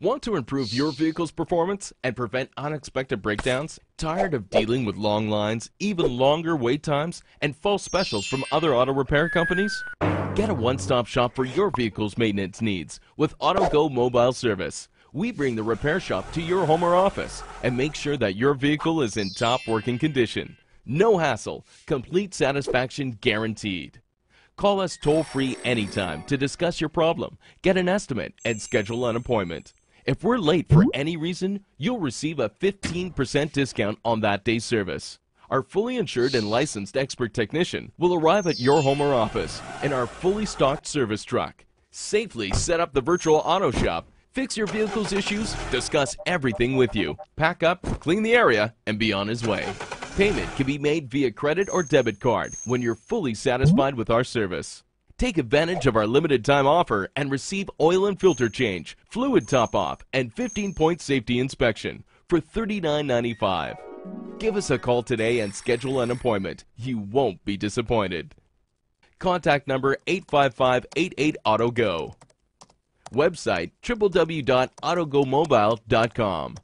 Want to improve your vehicle's performance and prevent unexpected breakdowns? Tired of dealing with long lines, even longer wait times, and false specials from other auto repair companies? Get a one-stop shop for your vehicle's maintenance needs with AutoGo Mobile Service. We bring the repair shop to your home or office and make sure that your vehicle is in top working condition. No hassle, complete satisfaction guaranteed. Call us toll free anytime to discuss your problem, get an estimate, and schedule an appointment. If we're late for hmm? any reason, you'll receive a 15% discount on that day's service. Our fully insured and licensed expert technician will arrive at your home or office in our fully stocked service truck. Safely set up the virtual auto shop, fix your vehicle's issues, discuss everything with you, pack up, clean the area, and be on his way. Payment can be made via credit or debit card when you're fully satisfied with our service. Take advantage of our limited time offer and receive oil and filter change, fluid top off, and 15 point safety inspection for $39.95. Give us a call today and schedule an appointment. You won't be disappointed. Contact number 855 88 AutoGo. Website www.autogomobile.com.